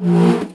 Música